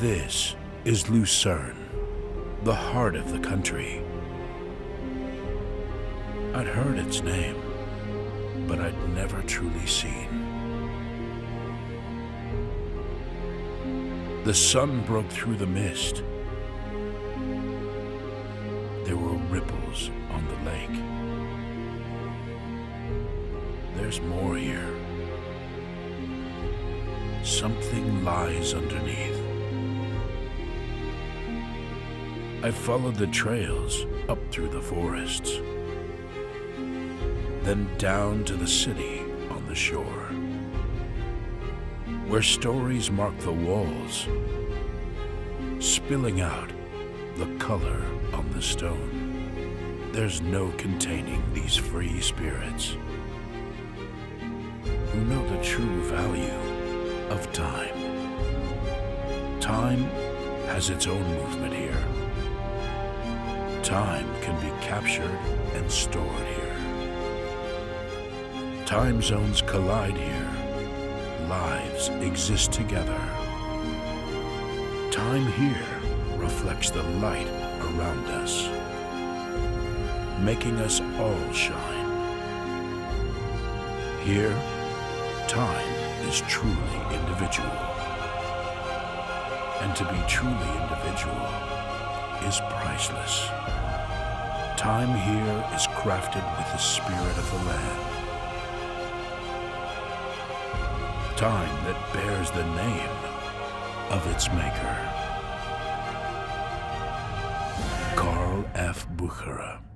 This is Lucerne, the heart of the country. I'd heard its name, but I'd never truly seen. The sun broke through the mist. There were ripples on the lake. There's more here. Something lies underneath. I followed the trails up through the forests, then down to the city on the shore, where stories mark the walls, spilling out the color on the stone. There's no containing these free spirits who know the true value of time. Time has its own movement here. Time can be captured and stored here. Time zones collide here. Lives exist together. Time here reflects the light around us, making us all shine. Here, time is truly individual. And to be truly individual is priceless. Time here is crafted with the spirit of the land. Time that bears the name of its maker. Carl F. Bucherer.